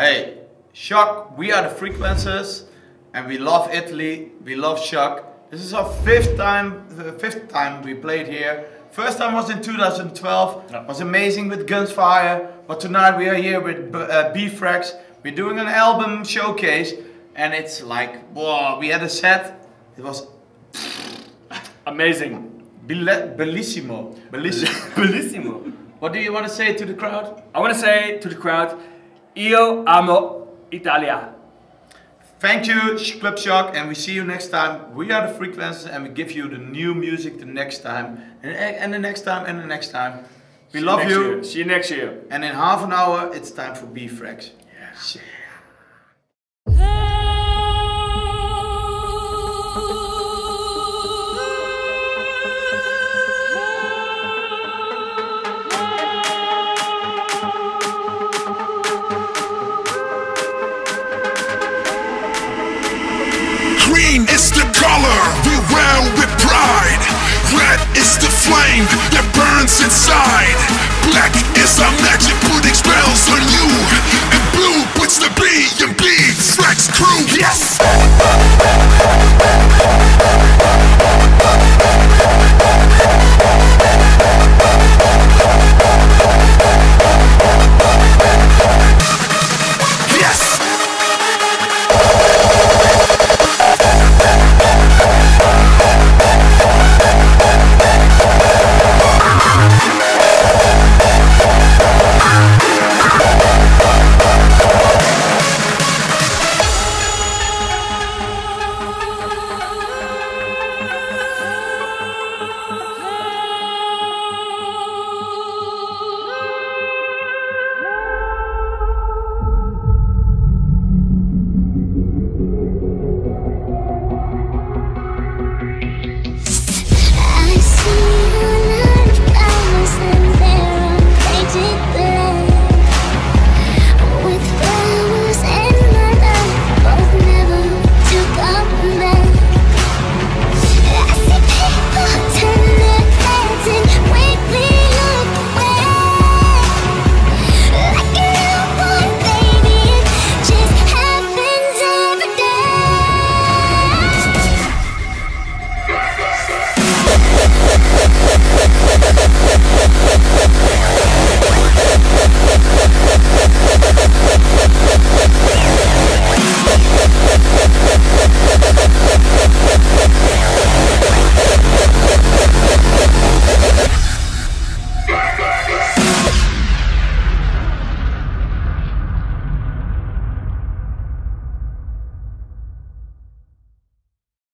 Hey, Shock, we are the Frequencerz and we love Italy, we love Shock. This is our fifth time, the fifth time we played here. First time was in 2012, Yeah. was amazing with Guns Fire, but tonight we are here with B- uh, B-Freqz. We're doing an album showcase and it's like, whoa, we had a set, it was Amazing. belle- bellissimo. Bellissimo. Bellissimo. what do you want to say to the crowd? I want to say to the crowd, Io amo Italia. Thank you, Club Shock, and we see you next time. We are the Frequencerz, and we give you the new music the next time, and, and the next time, and the next time. We See love you, year. See you next year. and in half an hour, it's time for B-Freqz. Yeah. Green is the color we wear with pride. Red is the flame that burns inside. Black is our magic putting spells on you. And blue puts the B in B. Flex crew, yes!